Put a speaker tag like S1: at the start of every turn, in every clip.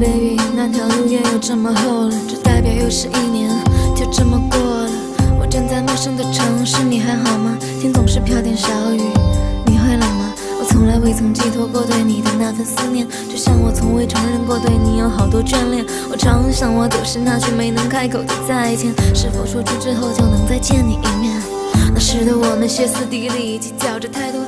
S1: Baby，那条路也有这么厚了，这代表又是一年就这么过了。我站在陌生的城市，你还好吗？天总是飘点小雨，你会冷吗？我从来未曾寄托过对你的那份思念，就像我从未承认过对你有好多眷恋。我常想，我都是那句没能开口的再见，是否说出之后就能再见你一面？那时的我们歇斯底里，计较着太多。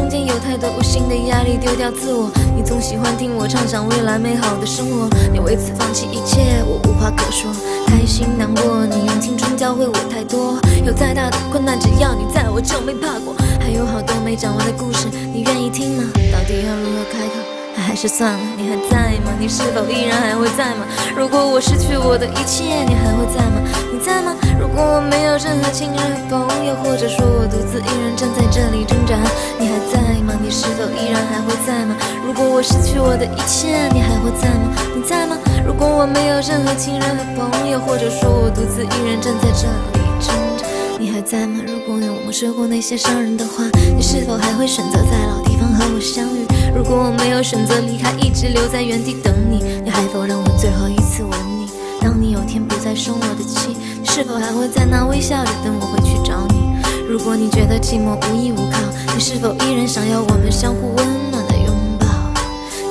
S1: 中间有太多无形的压力，丢掉自我。你总喜欢听我畅想未来美好的生活，你为此放弃一切，我无话可说。开心难过，你用青春教会我太多。有再大的困难，只要你在我就没怕过。还有好多没讲完的故事，你愿意听吗？到底要如何开口？还是算了，你还在吗？你是否依然还会在吗？如果我失去我的一切，你还会在吗？你在吗？如果我没没有任何亲人和朋友，或者说我独自一人站在这里挣扎，你还在吗？你是否依然还会在吗？如果我失去我的一切，你还会在吗？你在吗？如果我没有任何亲人和朋友，或者说我独自一人站在这里挣扎，你还在吗？如果我们说过那些伤人的话，你是否还会选择在老地方和我相遇？如果我没有选择离开，一直留在原地等你，你还否让我最后一次吻你？当你有天不再生我的气，是否还会在那微笑着等我回去找你？如果你觉得寂寞无依无靠，你是否依然想要我们相互温暖的拥抱？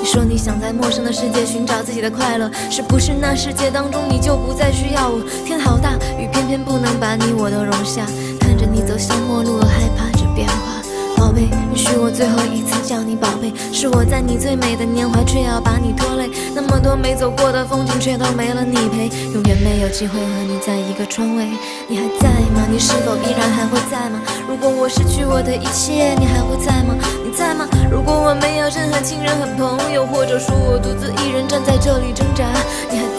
S1: 你说你想在陌生的世界寻找自己的快乐，是不是那世界当中你就不再需要我？天好大，雨偏偏不能把你我都容下，看着你走向陌路，我害怕着变化。宝贝，允许我最后一次叫你宝贝。是我在你最美的年华，却要把你拖累。那么多没走过的风景，却都没了你陪。永远没有机会和你在一个窗位。你还在吗？你是否依然还会在吗？如果我失去我的一切，你还会在吗？你在吗？如果我没有任何亲人和朋友，或者说我独自一人站在这里挣扎，你还在？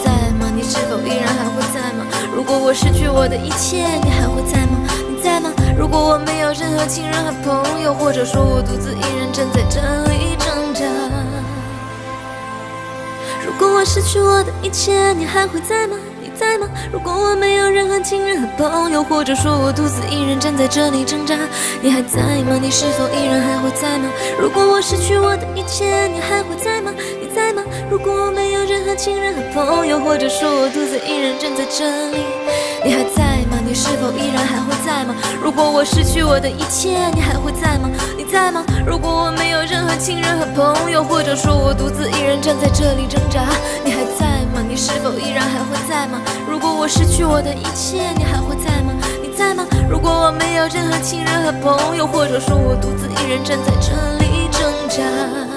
S1: 否依然还会在吗？如果我失去我的一切，你还会在吗？你在吗？如果我没有任何亲人和朋友，或者说我独自一人站在这里挣扎。如果我失去我的一切，你还会在吗？你在吗？如果我没有任何亲人和朋友，或者说我独自一人站在这里挣扎，你还在吗？你是否依然还会在吗？如果我失去我的一切，你还会在吗？你在吗？如果我没亲人和朋友，或者说我独自一人站在这里，你还在吗？你是否依然还会在吗？如果我失去我的一切，你还会在吗？你在吗？如果我没有任何亲人和朋友，或者说我独自一人站在这里挣扎，你还在吗？你是否依然还会在吗？如果我失去我的一切，你还会在吗？你在吗？如果我没有任何亲人和朋友，或者说我独自一人站在这里挣扎。